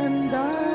and I.